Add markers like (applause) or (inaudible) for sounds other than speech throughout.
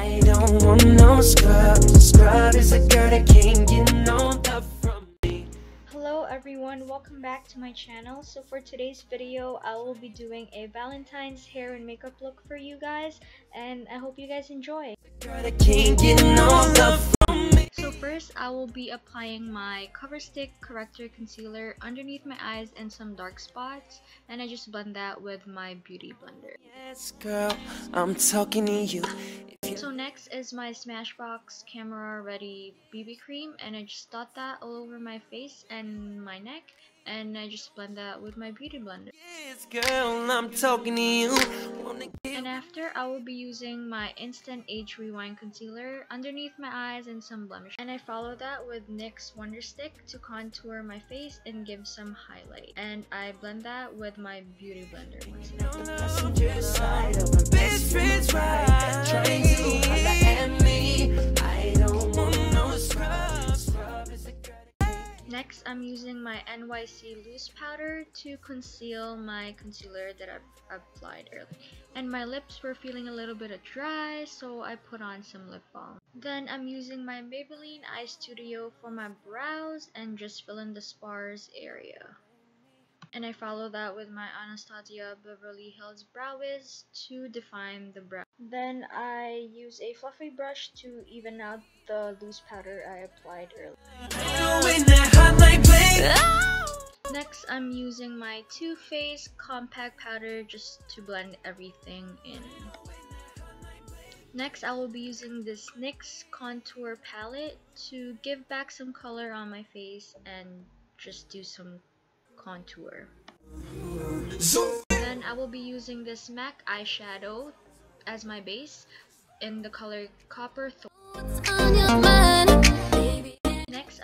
I don't want no scrub. Scrub is a girl that can't get no love from me. Hello everyone, welcome back to my channel. So for today's video, I will be doing a Valentine's hair and makeup look for you guys and I hope you guys enjoy. So first, I will be applying my Cover Stick Corrector Concealer underneath my eyes and some dark spots and I just blend that with my Beauty Blender. Yes, girl, I'm talking to you. So next is my Smashbox Camera Ready BB Cream and I just dot that all over my face and my neck and I just blend that with my Beauty Blender. yes, girl, I'm talking to you. Wanna And after, I will be using my Instant Age Rewind Concealer underneath my eyes and some blemish. And I follow that with NYX Wonder Stick to contour my face and give some highlight. And I blend that with my Beauty Blender once again. Next, I'm using my NYC Loose Powder to conceal my concealer that I've applied earlier. And my lips were feeling a little bit dry, so I put on some lip balm. Then I'm using my Maybelline Eye Studio for my brows and just fill in the sparse area. And I follow that with my Anastasia Beverly Hills Brow Wiz to define the brow. Then I use a fluffy brush to even out the loose powder I applied earlier. (laughs) Next, I'm using my Too Faced Compact Powder just to blend everything in. Next, I will be using this NYX Contour Palette to give back some color on my face and just do some contour. Then I will be using this MAC eyeshadow as my base in the color Copper Thorn.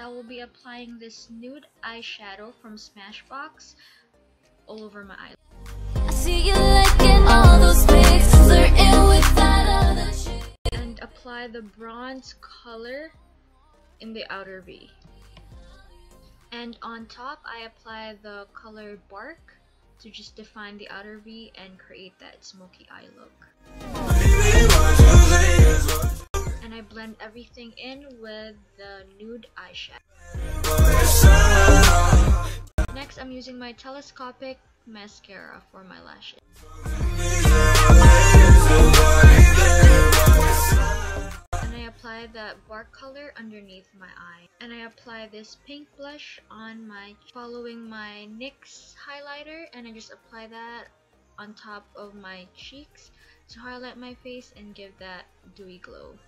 I will be applying this nude eyeshadow from Smashbox all over my eyelid. I see you all those pics, flirting with that other and apply the bronze color in the outer V. And on top, I apply the color Bark to just define the outer V and create that smoky eye look. And I blend everything in with the nude eyeshadow. Next, I'm using my telescopic mascara for my lashes. And I apply that bark color underneath my eye. And I apply this pink blush on my following my NYX highlighter and I just apply that on top of my cheeks to highlight my face and give that dewy glow.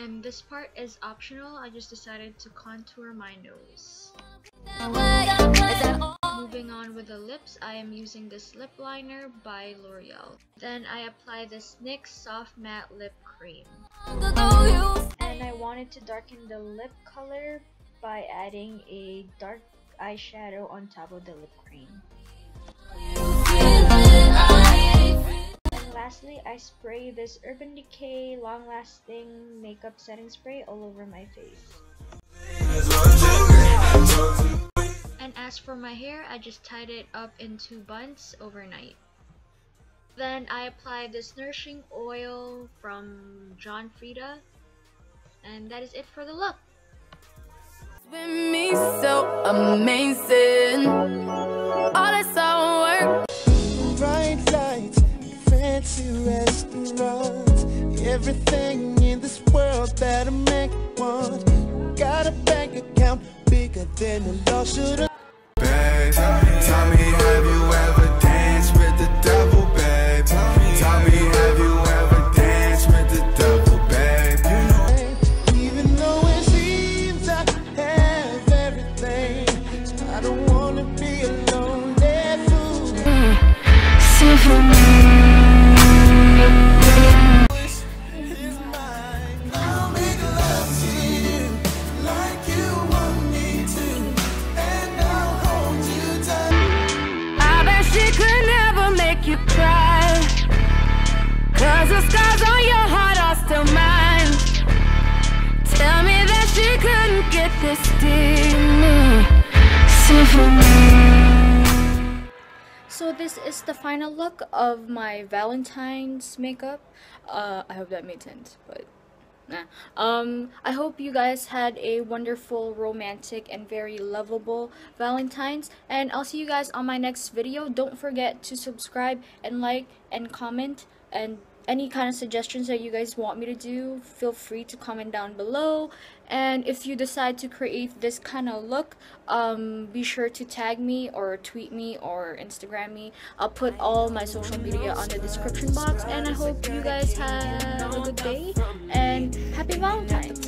And this part is optional, I just decided to contour my nose. Moving on with the lips, I am using this lip liner by L'Oreal. Then I apply this NYX Soft Matte Lip Cream. And I wanted to darken the lip color by adding a dark eyeshadow on top of the lip cream. Lastly, I spray this Urban Decay long lasting makeup setting spray all over my face. And as for my hair, I just tied it up in two buns overnight. Then I apply this nourishing oil from John Frieda. And that is it for the look. Everything in this world that a man could want. Got a bank account bigger than a law should get this so this is the final look of my Valentine's makeup. Uh, I hope that made sense, but nah. Um, I hope you guys had a wonderful, romantic, and very lovable Valentine's. And I'll see you guys on my next video. Don't forget to subscribe and like and comment and any kind of suggestions that you guys want me to do feel free to comment down below. And if you decide to create this kind of look um, be sure to tag me or tweet me or instagram me. I'll put all my social media on the description box and i hope you guys have a good day and happy valentine's